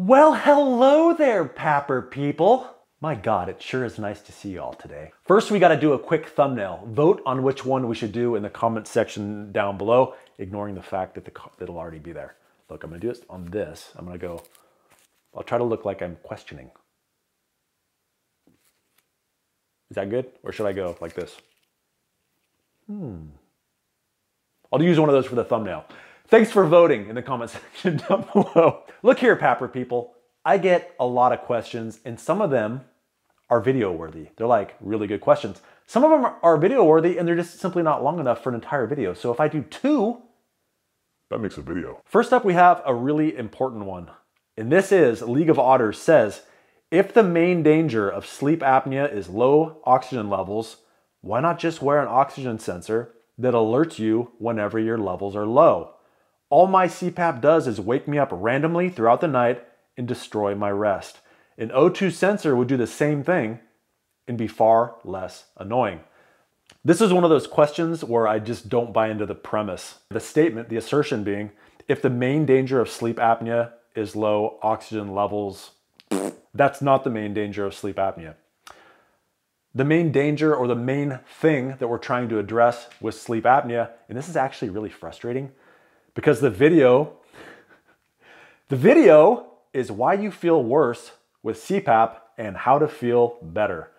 Well, hello there, Papper people. My God, it sure is nice to see you all today. First, we gotta do a quick thumbnail. Vote on which one we should do in the comment section down below, ignoring the fact that the, it'll already be there. Look, I'm gonna do this on this. I'm gonna go, I'll try to look like I'm questioning. Is that good? Or should I go like this? Hmm. I'll use one of those for the thumbnail. Thanks for voting in the comment section down below. Look here, Papper people. I get a lot of questions, and some of them are video worthy. They're like really good questions. Some of them are video worthy, and they're just simply not long enough for an entire video. So if I do two, that makes a video. First up, we have a really important one. And this is League of Otters says, if the main danger of sleep apnea is low oxygen levels, why not just wear an oxygen sensor that alerts you whenever your levels are low? All my CPAP does is wake me up randomly throughout the night and destroy my rest. An O2 sensor would do the same thing and be far less annoying. This is one of those questions where I just don't buy into the premise. The statement, the assertion being, if the main danger of sleep apnea is low oxygen levels, that's not the main danger of sleep apnea. The main danger or the main thing that we're trying to address with sleep apnea, and this is actually really frustrating, because the video, the video is why you feel worse with CPAP and how to feel better.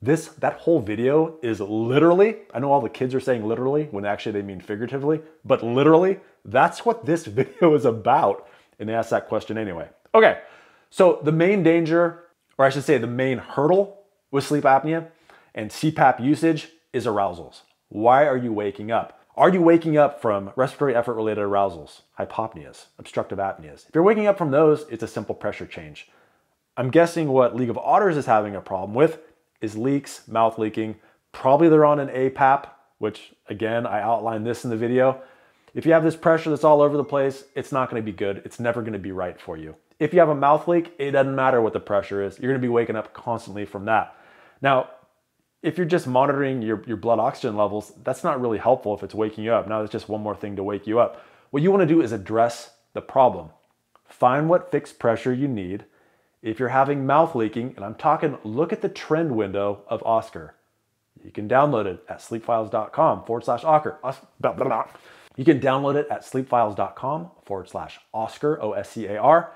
This, that whole video is literally, I know all the kids are saying literally when actually they mean figuratively, but literally, that's what this video is about. And they asked that question anyway. Okay, so the main danger, or I should say the main hurdle with sleep apnea and CPAP usage is arousals. Why are you waking up? Are you waking up from respiratory effort related arousals, hypopneas, obstructive apneas? If you're waking up from those, it's a simple pressure change. I'm guessing what League of Otters is having a problem with is leaks, mouth leaking. Probably they're on an APAP, which again, I outlined this in the video. If you have this pressure that's all over the place, it's not gonna be good. It's never gonna be right for you. If you have a mouth leak, it doesn't matter what the pressure is. You're gonna be waking up constantly from that. Now, if you're just monitoring your, your blood oxygen levels, that's not really helpful if it's waking you up. Now it's just one more thing to wake you up. What you wanna do is address the problem. Find what fixed pressure you need. If you're having mouth leaking, and I'm talking, look at the trend window of Oscar. You can download it at sleepfiles.com forward slash Oscar. You can download it at sleepfiles.com forward slash Oscar, O S C A R,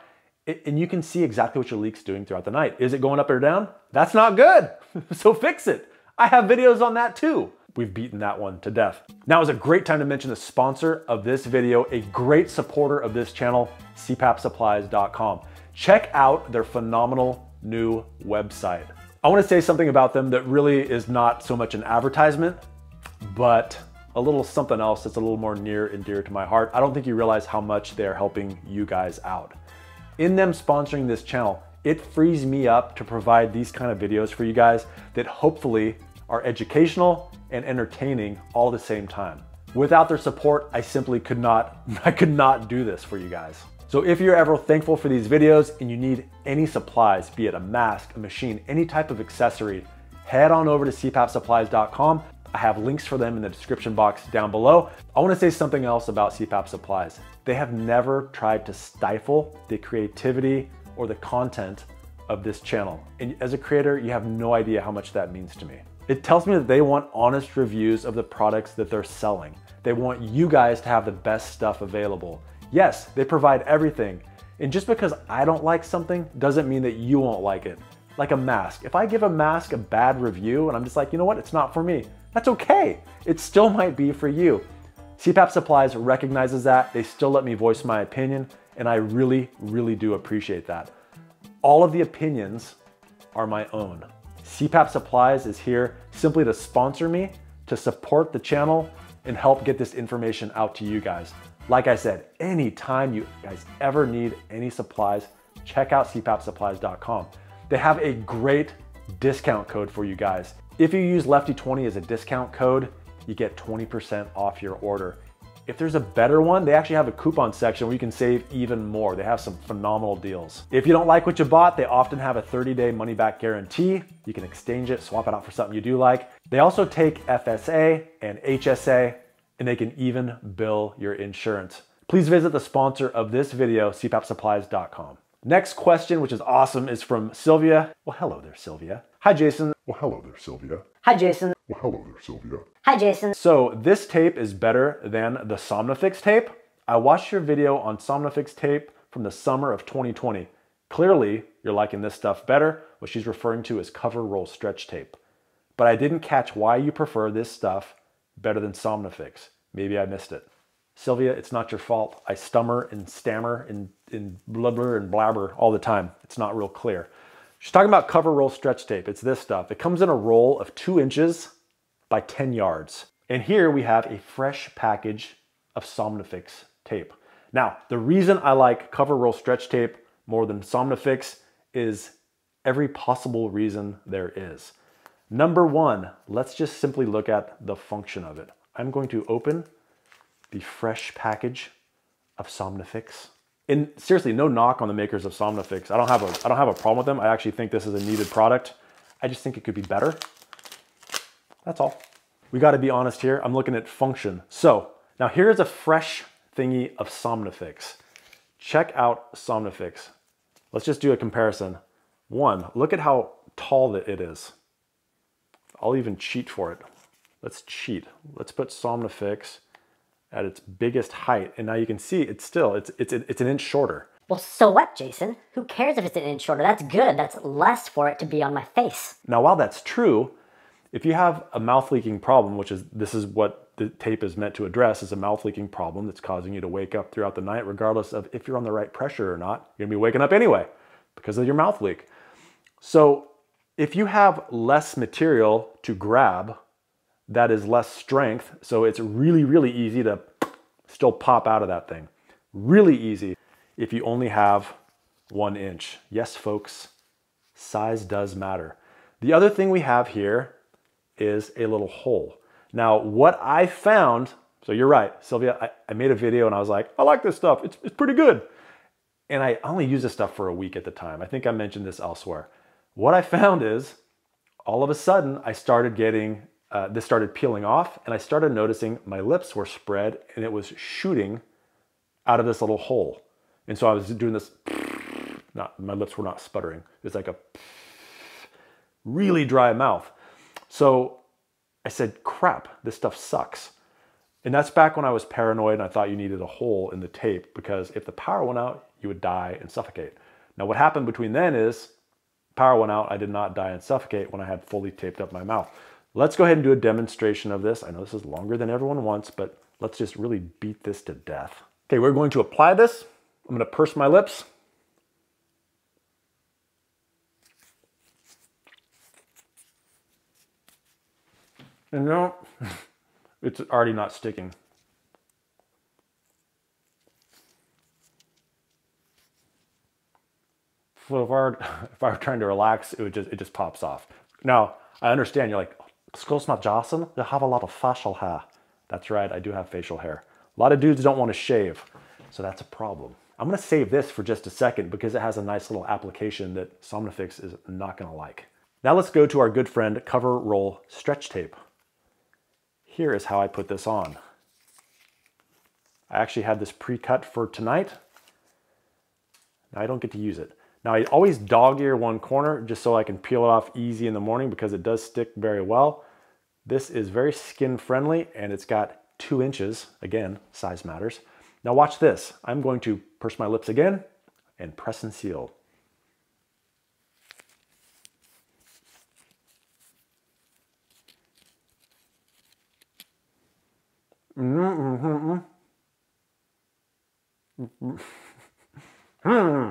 and you can see exactly what your leak's doing throughout the night. Is it going up or down? That's not good. so fix it. I have videos on that too. We've beaten that one to death. Now is a great time to mention the sponsor of this video, a great supporter of this channel, cpapsupplies.com. Check out their phenomenal new website. I wanna say something about them that really is not so much an advertisement, but a little something else that's a little more near and dear to my heart. I don't think you realize how much they're helping you guys out. In them sponsoring this channel, it frees me up to provide these kind of videos for you guys that hopefully are educational and entertaining all at the same time. Without their support, I simply could not, I could not do this for you guys. So if you're ever thankful for these videos and you need any supplies, be it a mask, a machine, any type of accessory, head on over to cpapsupplies.com. I have links for them in the description box down below. I wanna say something else about CPAP supplies. They have never tried to stifle the creativity or the content of this channel. And as a creator, you have no idea how much that means to me. It tells me that they want honest reviews of the products that they're selling. They want you guys to have the best stuff available. Yes, they provide everything. And just because I don't like something doesn't mean that you won't like it. Like a mask. If I give a mask a bad review and I'm just like, you know what, it's not for me, that's okay. It still might be for you. CPAP Supplies recognizes that. They still let me voice my opinion, and I really, really do appreciate that. All of the opinions are my own. CPAP Supplies is here simply to sponsor me, to support the channel, and help get this information out to you guys. Like I said, anytime you guys ever need any supplies, check out cpapsupplies.com. They have a great discount code for you guys. If you use Lefty20 as a discount code, you get 20% off your order. If there's a better one, they actually have a coupon section where you can save even more. They have some phenomenal deals. If you don't like what you bought, they often have a 30-day money-back guarantee. You can exchange it, swap it out for something you do like. They also take FSA and HSA, and they can even bill your insurance. Please visit the sponsor of this video, cpapsupplies.com. Next question, which is awesome, is from Sylvia. Well, hello there, Sylvia. Hi, Jason. Well, hello there, Sylvia. Hi, Jason. Well, hello there, Sylvia. Hi, Jason. So this tape is better than the Somnifix tape. I watched your video on Somnifix tape from the summer of 2020. Clearly, you're liking this stuff better, what she's referring to as cover roll stretch tape. But I didn't catch why you prefer this stuff better than Somnifix. Maybe I missed it. Sylvia, it's not your fault. I stammer and stammer and, and blubber and blabber all the time. It's not real clear. She's talking about cover roll stretch tape. It's this stuff. It comes in a roll of two inches by 10 yards. And here we have a fresh package of Somnifix tape. Now, the reason I like cover roll stretch tape more than Somnifix is every possible reason there is. Number one, let's just simply look at the function of it. I'm going to open the fresh package of Somnifix. And seriously, no knock on the makers of Somnifix. I don't have a I don't have a problem with them. I actually think this is a needed product. I just think it could be better. That's all. We got to be honest here. I'm looking at function. So now here's a fresh thingy of Somnifix. Check out Somnifix. Let's just do a comparison. One, look at how tall that it is. I'll even cheat for it. Let's cheat. Let's put Somnifix at its biggest height. And now you can see it's still, it's, it's, it's an inch shorter. Well, so what, Jason? Who cares if it's an inch shorter? That's good. That's less for it to be on my face. Now, while that's true, if you have a mouth leaking problem, which is this is what the tape is meant to address, is a mouth leaking problem that's causing you to wake up throughout the night, regardless of if you're on the right pressure or not, you're gonna be waking up anyway because of your mouth leak. So if you have less material to grab, that is less strength, so it's really, really easy to still pop out of that thing. Really easy if you only have one inch. Yes, folks, size does matter. The other thing we have here is a little hole. Now, what I found, so you're right, Sylvia, I, I made a video and I was like, I like this stuff, it's, it's pretty good. And I only used this stuff for a week at the time. I think I mentioned this elsewhere. What I found is all of a sudden I started getting, uh, this started peeling off and I started noticing my lips were spread and it was shooting out of this little hole. And so I was doing this, not, my lips were not sputtering. It was like a really dry mouth. So I said, crap, this stuff sucks. And that's back when I was paranoid and I thought you needed a hole in the tape because if the power went out, you would die and suffocate. Now, what happened between then is power went out. I did not die and suffocate when I had fully taped up my mouth. Let's go ahead and do a demonstration of this. I know this is longer than everyone wants, but let's just really beat this to death. Okay, we're going to apply this. I'm to purse my lips. And no, it's already not sticking. So if I were, if I were trying to relax, it would just it just pops off. Now I understand you're like, excuse my Johnson, you have a lot of facial hair. That's right, I do have facial hair. A lot of dudes don't want to shave, so that's a problem. I'm gonna save this for just a second because it has a nice little application that Somnifix is not gonna like. Now let's go to our good friend Cover Roll Stretch Tape. Here is how I put this on. I actually had this pre-cut for tonight. Now I don't get to use it. Now I always dog ear one corner just so I can peel it off easy in the morning because it does stick very well. This is very skin friendly and it's got two inches. Again, size matters. Now watch this. I'm going to purse my lips again and press and seal. Mm-hmm. mm-hmm, mm-hmm. Hmm.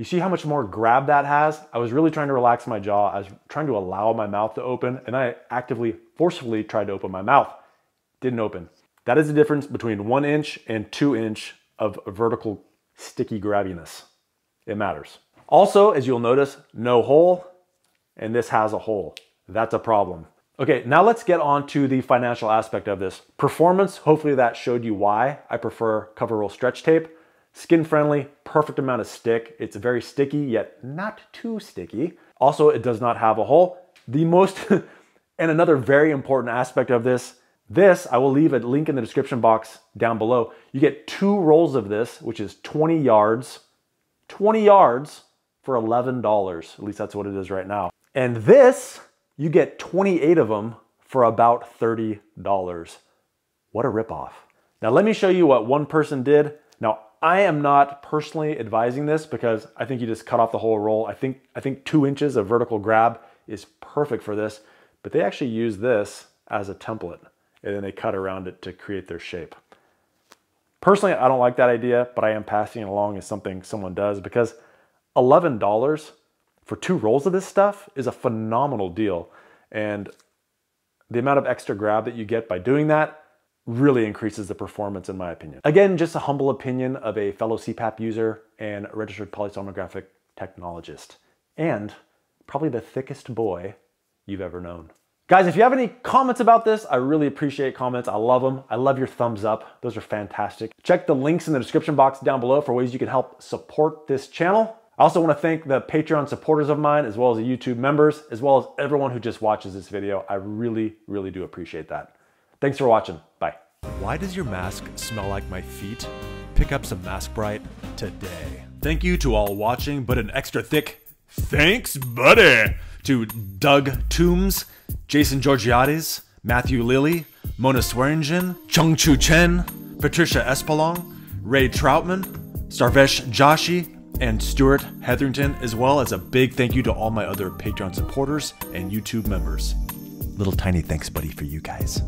You see how much more grab that has? I was really trying to relax my jaw. I was trying to allow my mouth to open and I actively, forcefully tried to open my mouth. Didn't open. That is the difference between one inch and two inch of vertical sticky grabbiness. It matters. Also, as you'll notice, no hole, and this has a hole. That's a problem. Okay, now let's get on to the financial aspect of this. Performance, hopefully that showed you why I prefer cover roll stretch tape. Skin friendly, perfect amount of stick. It's very sticky, yet not too sticky. Also, it does not have a hole. The most, and another very important aspect of this, This, I will leave a link in the description box down below. You get two rolls of this, which is 20 yards, 20 yards for $11. At least that's what it is right now. And this, you get 28 of them for about $30. What a ripoff. Now let me show you what one person did. Now I am not personally advising this because I think you just cut off the whole roll. I think, I think two inches of vertical grab is perfect for this, but they actually use this as a template and then they cut around it to create their shape. Personally, I don't like that idea, but I am passing it along as something someone does because $11 for two rolls of this stuff is a phenomenal deal. And the amount of extra grab that you get by doing that really increases the performance in my opinion. Again, just a humble opinion of a fellow CPAP user and registered polysomnographic technologist. And probably the thickest boy you've ever known. Guys, if you have any comments about this, I really appreciate comments. I love them. I love your thumbs up. Those are fantastic. Check the links in the description box down below for ways you can help support this channel. I also want to thank the Patreon supporters of mine, as well as the YouTube members, as well as everyone who just watches this video. I really, really do appreciate that. Thanks for watching. Bye. Why does your mask smell like my feet? Pick up some Mask Bright today. Thank you to all watching, but an extra thick thanks, buddy, to Doug Toombs, Jason Georgiades, Matthew Lilly, Mona Swearingen, Chung Chu Chen, Patricia Espalong, Ray Troutman, Starvesh Joshi, and Stuart Hetherington, as well as a big thank you to all my other Patreon supporters and YouTube members. Little tiny thanks, buddy, for you guys.